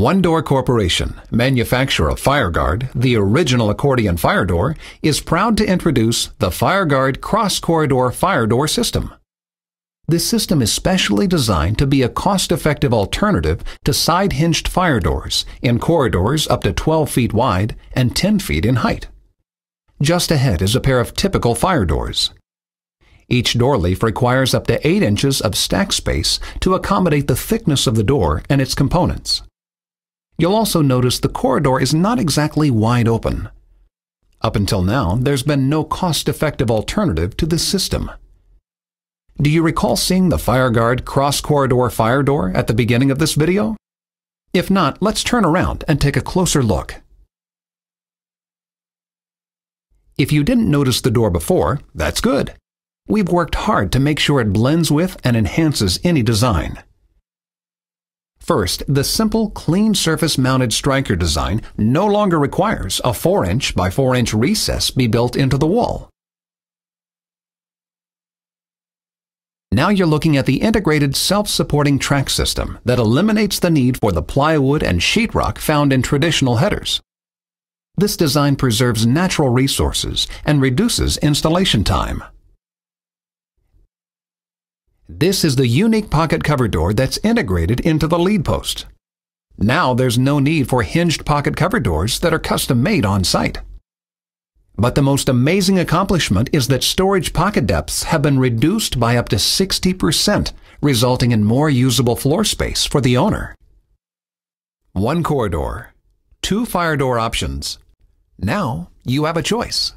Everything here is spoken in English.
Won-Door Corporation, manufacturer of FireGuard, the original accordion fire door, is proud to introduce the FireGuard Cross Corridor Fire Door System. This system is specially designed to be a cost-effective alternative to side-hinged fire doors in corridors up to 12 feet wide and 10 feet in height. Just ahead is a pair of typical fire doors. Each door leaf requires up to 8 inches of stack space to accommodate the thickness of the door and its components. You'll also notice the corridor is not exactly wide open. Up until now, there's been no cost-effective alternative to this system. Do you recall seeing the FireGuard cross-corridor fire door at the beginning of this video? If not, let's turn around and take a closer look. If you didn't notice the door before, that's good. We've worked hard to make sure it blends with and enhances any design. First, the simple, clean surface mounted striker design no longer requires a 4-inch by 4-inch recess be built into the wall. Now you're looking at the integrated self-supporting track system that eliminates the need for the plywood and sheetrock found in traditional headers. This design preserves natural resources and reduces installation time. This is the unique pocket cover door that's integrated into the lead post. Now there's no need for hinged pocket cover doors that are custom made on site. But the most amazing accomplishment is that storage pocket depths have been reduced by up to 60%, resulting in more usable floor space for the owner. One corridor, two fire door options. Now you have a choice.